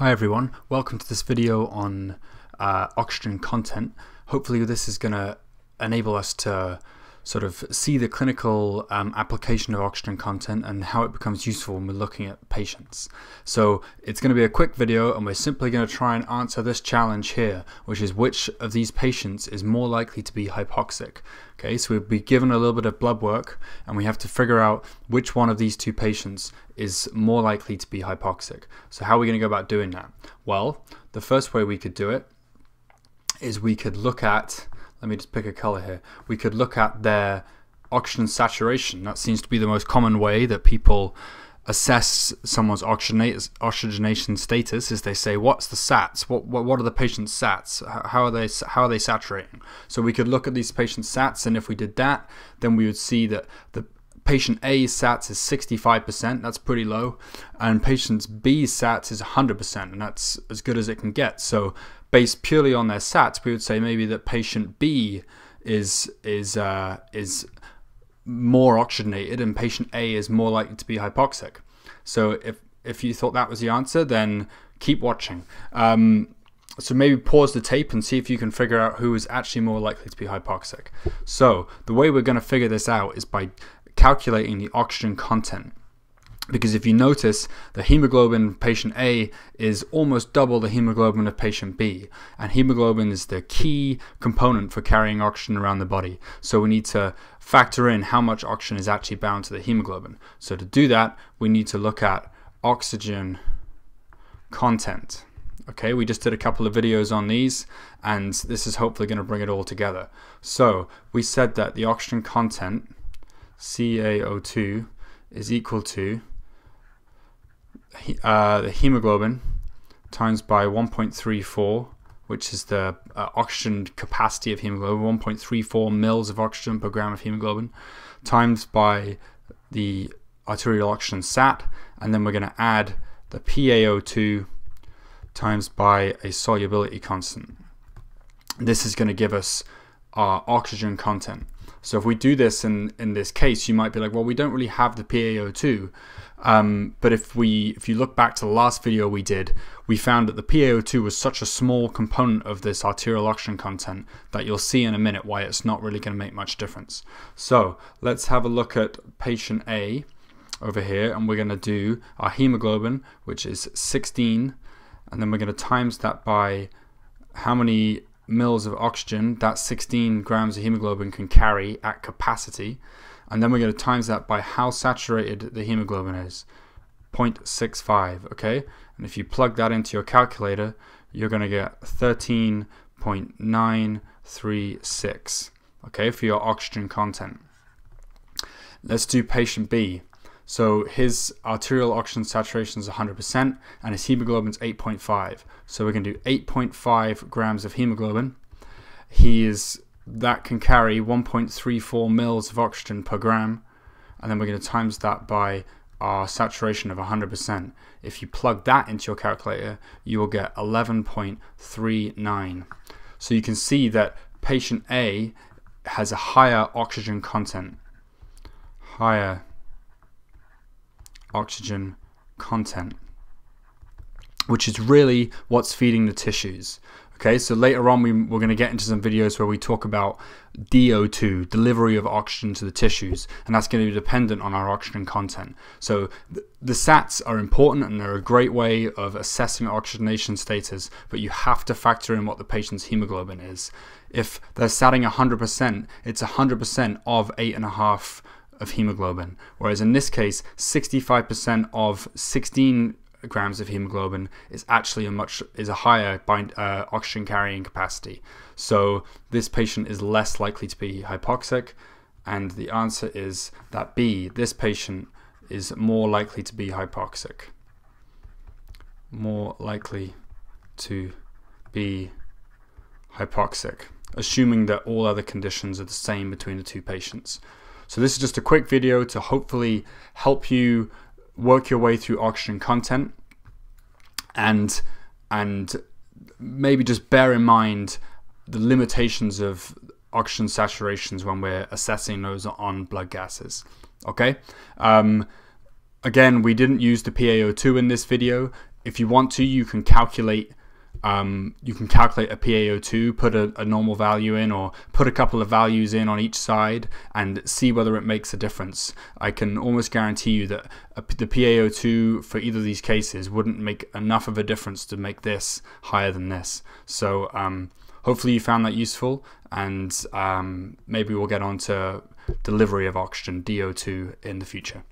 Hi everyone, welcome to this video on uh, oxygen content. Hopefully this is going to enable us to sort of see the clinical um, application of oxygen content and how it becomes useful when we're looking at patients. So it's going to be a quick video and we're simply going to try and answer this challenge here, which is which of these patients is more likely to be hypoxic. Okay, so we'll be given a little bit of blood work and we have to figure out which one of these two patients is more likely to be hypoxic. So how are we going to go about doing that? Well, the first way we could do it is we could look at let me just pick a color here. We could look at their oxygen saturation. That seems to be the most common way that people assess someone's oxygenation status is they say what's the sats what, what what are the patient's sats how are they how are they saturating so we could look at these patients sats and if we did that then we would see that the patient A's sats is 65% that's pretty low and patient B's sats is 100% and that's as good as it can get so based purely on their sats, we would say maybe that patient B is is uh, is more oxygenated and patient A is more likely to be hypoxic. So if if you thought that was the answer, then keep watching. Um, so maybe pause the tape and see if you can figure out who is actually more likely to be hypoxic. So the way we're going to figure this out is by calculating the oxygen content because if you notice the hemoglobin patient A is almost double the hemoglobin of patient B and hemoglobin is the key component for carrying oxygen around the body. So we need to factor in how much oxygen is actually bound to the hemoglobin. So to do that we need to look at oxygen content. Okay we just did a couple of videos on these and this is hopefully going to bring it all together. So we said that the oxygen content CaO2 is equal to uh, the hemoglobin times by 1.34, which is the uh, oxygen capacity of hemoglobin, 1.34 mils of oxygen per gram of hemoglobin, times by the arterial oxygen sat, and then we're going to add the PaO2 times by a solubility constant. This is going to give us our oxygen content. So if we do this in, in this case, you might be like, well, we don't really have the PaO2. Um, but if we if you look back to the last video we did, we found that the PaO2 was such a small component of this arterial oxygen content that you'll see in a minute why it's not really going to make much difference. So let's have a look at patient A over here and we're going to do our hemoglobin which is 16 and then we're going to times that by how many mils of oxygen that 16 grams of hemoglobin can carry at capacity. And then we're going to times that by how saturated the hemoglobin is. 0.65 okay? And if you plug that into your calculator you're going to get 13.936 okay for your oxygen content. Let's do patient B so his arterial oxygen saturation is 100% and his hemoglobin is 8.5 so we're going to do 8.5 grams of hemoglobin he is that can carry 1.34 mils of oxygen per gram and then we're going to times that by our saturation of 100%. If you plug that into your calculator, you will get 11.39. So you can see that patient A has a higher oxygen content. Higher oxygen content, which is really what's feeding the tissues. Okay, so later on we, we're going to get into some videos where we talk about DO2, delivery of oxygen to the tissues, and that's going to be dependent on our oxygen content. So th the SATs are important and they're a great way of assessing oxygenation status, but you have to factor in what the patient's hemoglobin is. If they're satting 100%, it's 100% of 8.5 of hemoglobin, whereas in this case, 65% of 16 grams of hemoglobin is actually a much is a higher bind, uh, oxygen carrying capacity. So this patient is less likely to be hypoxic, and the answer is that B. This patient is more likely to be hypoxic. More likely to be hypoxic, assuming that all other conditions are the same between the two patients. So this is just a quick video to hopefully help you work your way through oxygen content and and maybe just bear in mind the limitations of oxygen saturations when we're assessing those on blood gases. Okay. Um, again, we didn't use the PaO2 in this video. if you want to, you can calculate um, you can calculate a PaO2, put a, a, normal value in, or put a couple of values in on each side and see whether it makes a difference. I can almost guarantee you that a, the PaO2 for either of these cases wouldn't make enough of a difference to make this higher than this. So um, hopefully you found that useful, and um, maybe we'll get on to delivery of oxygen, DO2, in the future.